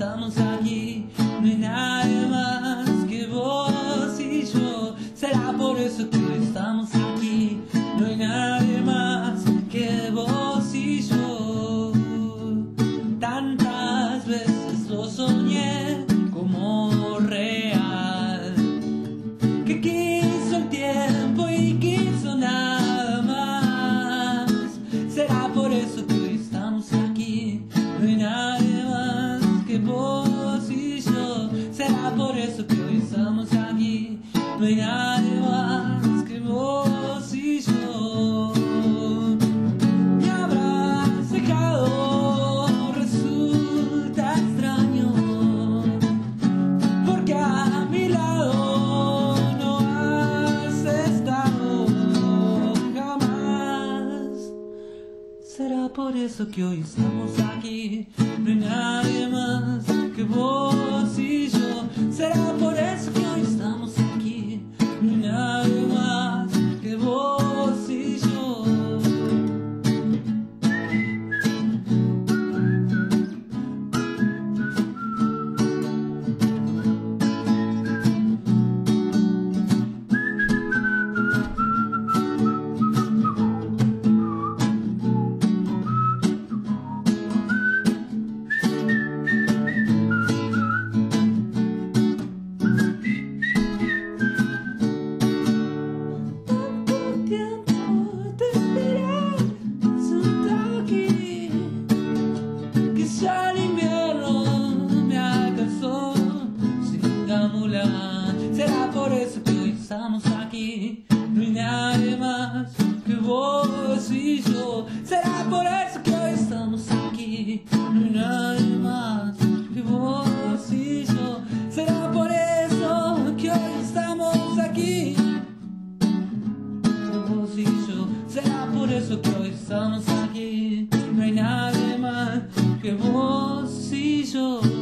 estamos aquí. No hay nadie más que vos y yo. Será por eso que hoy estamos eso que hoy estamos aquí. No hay nadie más que vos y yo. Me habrás dejado, resulta extraño. Porque a mi lado no has estado jamás. Será por eso que hoy estamos aquí. No hay nadie más que vos y yo. Será por eso gamular. Será por eso que hoy estamos aquí. No hay nadie más que vos y yo. Será por eso que hoy estamos aquí. No hay nadie más que vos y yo. Será por eso que hoy estamos aquí vos y yo. Será por eso que hoy estamos aquí. No hay nadie más que vos y yo.